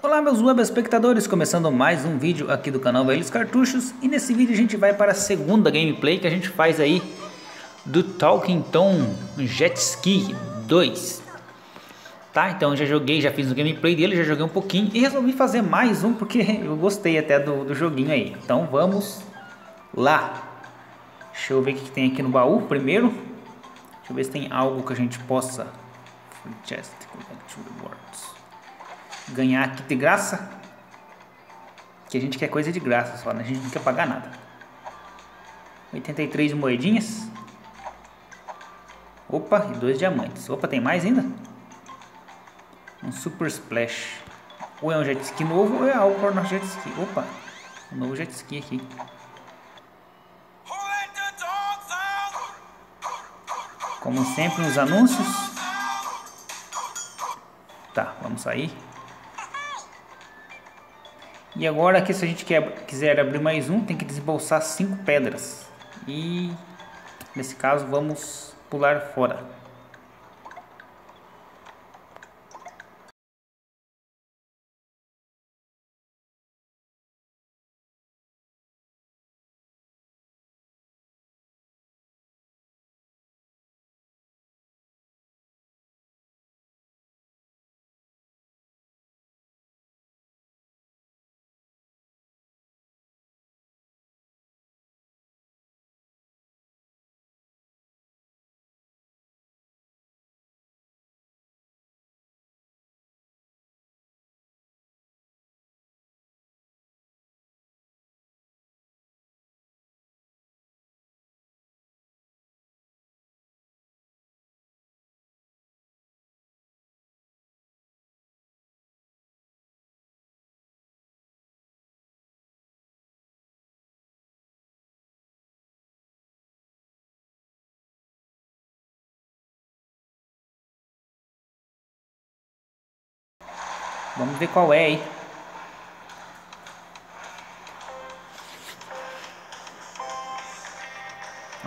Olá meus web espectadores, começando mais um vídeo aqui do canal Velhos Cartuchos E nesse vídeo a gente vai para a segunda gameplay que a gente faz aí do Talking Tom Jet Ski 2 Tá, então já joguei, já fiz o gameplay dele, já joguei um pouquinho E resolvi fazer mais um porque eu gostei até do, do joguinho aí. Então vamos lá. Deixa eu ver o que tem aqui no baú primeiro. Deixa eu ver se tem algo que a gente possa Free chest, rewards ganhar aqui de graça. Que a gente quer coisa de graça só, né? A gente não quer pagar nada. 83 moedinhas. Opa, e dois diamantes. Opa, tem mais ainda? Um Super Splash. Ou é um jet ski novo ou é algo para nosso jet ski. Opa, um novo jet ski aqui. Como sempre nos anúncios. Tá, vamos sair. E agora aqui se a gente quer, quiser abrir mais um, tem que desembolsar cinco pedras. E nesse caso vamos pular fora. Vamos ver qual é aí.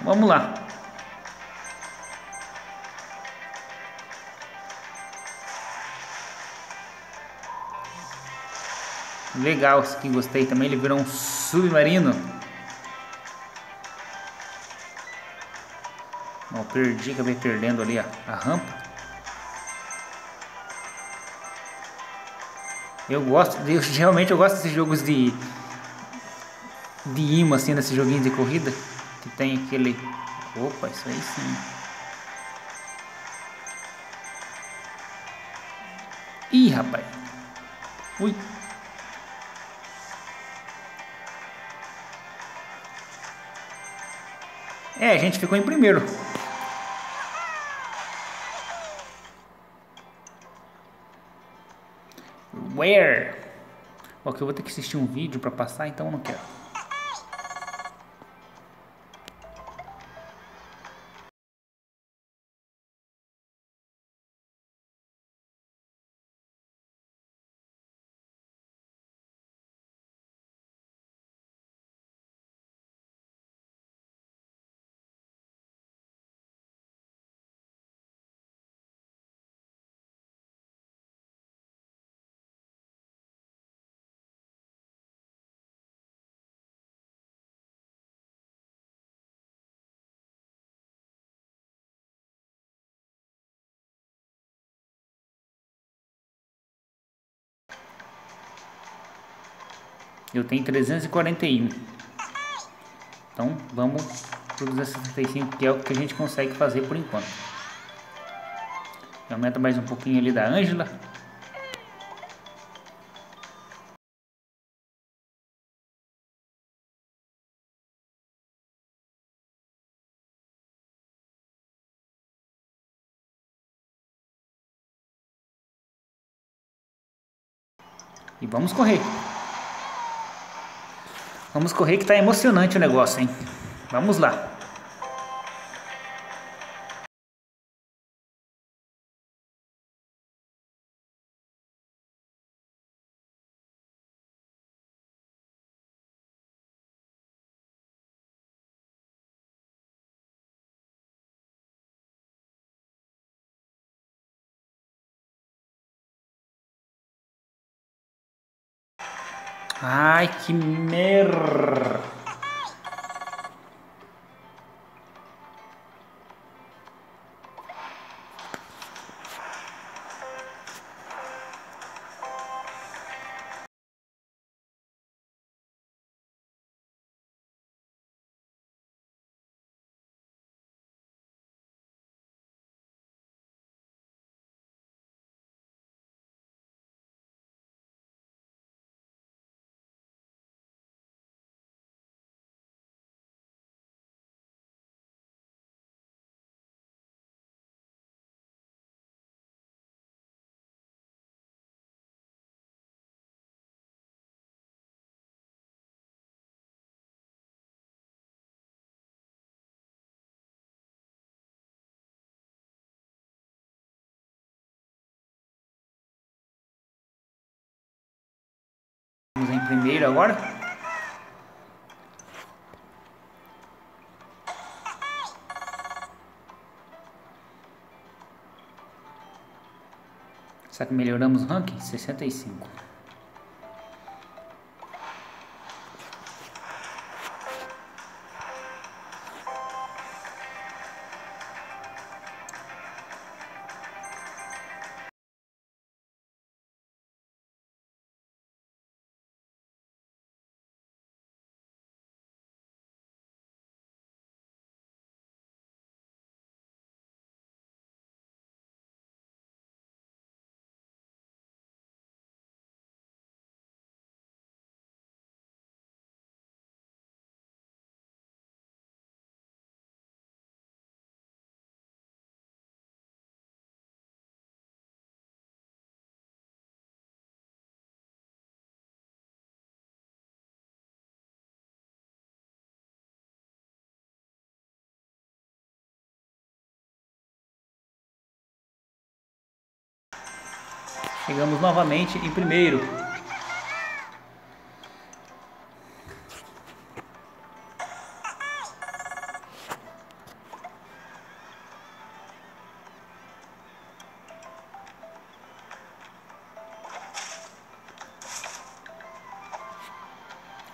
Então, vamos lá. Legal esse aqui, gostei também. Ele virou um submarino. Ó, perdi, acabei perdendo ali a, a rampa. Eu gosto, eu, realmente eu gosto desses jogos de de imã assim, desses joguinhos de corrida que tem aquele, opa, isso aí sim. Ih, rapaz. Ui. É, a gente ficou em primeiro. Where? Ok, eu vou ter que assistir um vídeo para passar, então eu não quero. Eu tenho 341. Então vamos para 265, que é o que a gente consegue fazer por enquanto. Aumenta mais um pouquinho ali da Ângela. E vamos correr. Vamos correr que tá emocionante o negócio, hein? Vamos lá. Ai, que merda. Primeiro agora. Será que melhoramos o ranking? 65. Chegamos novamente em primeiro.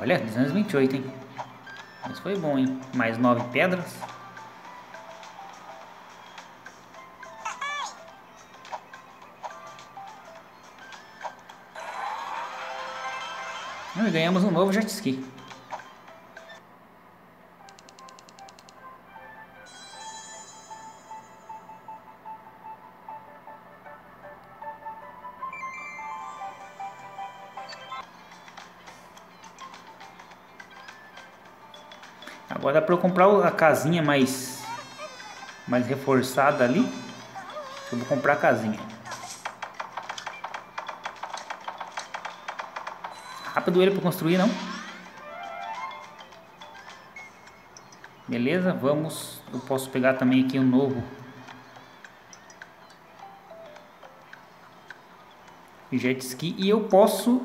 Olha, 228, hein? Mas foi bom, hein? Mais nove pedras. Ganhamos um novo jet ski. Agora dá para eu comprar a casinha mais mais reforçada ali. Eu vou comprar a casinha. Rápido ele para construir, não? Beleza, vamos. Eu posso pegar também aqui um novo. Jet ski. E eu posso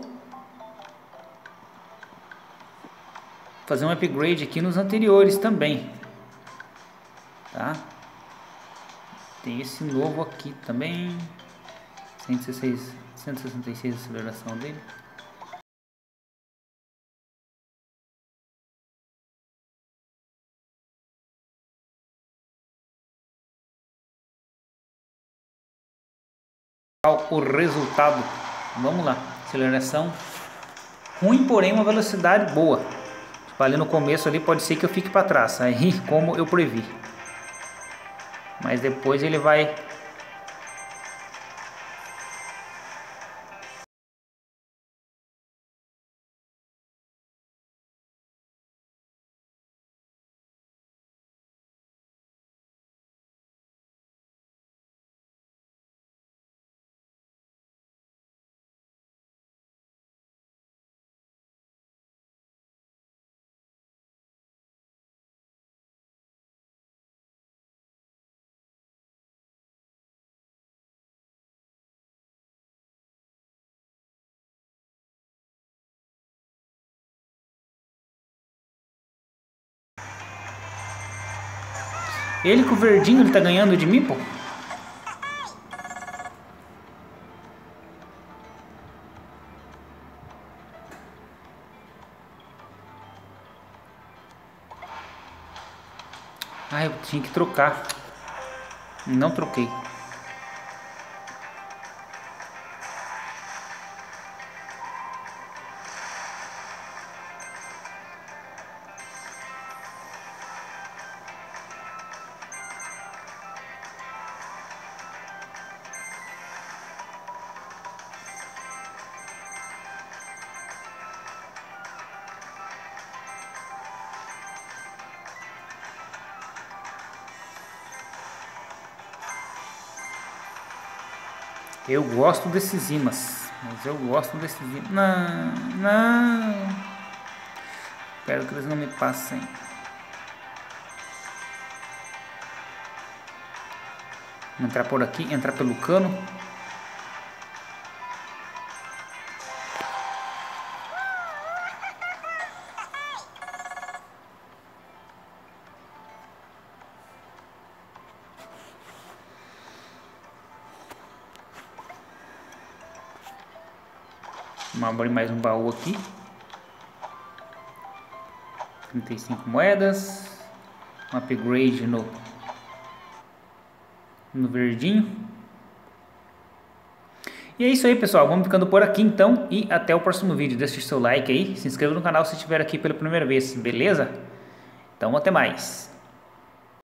fazer um upgrade aqui nos anteriores também. Tá? Tem esse novo aqui também. 116, 166 aceleração dele. O resultado. Vamos lá, aceleração ruim, porém uma velocidade boa. Tipo, ali no começo ali pode ser que eu fique para trás, aí como eu previ. Mas depois ele vai Ele com o verdinho, ele tá ganhando de mim, pô. Ah, eu tinha que trocar. Não troquei. Eu gosto desses imãs. Mas eu gosto desses imãs. Não, não. Espero que eles não me passem. Entrar por aqui, entrar pelo cano. Abrir mais um baú aqui. 35 moedas. Um upgrade no, no verdinho. E é isso aí, pessoal. Vamos ficando por aqui então. E até o próximo vídeo. Deixe seu like aí. Se inscreva no canal se estiver aqui pela primeira vez. Beleza? Então até mais.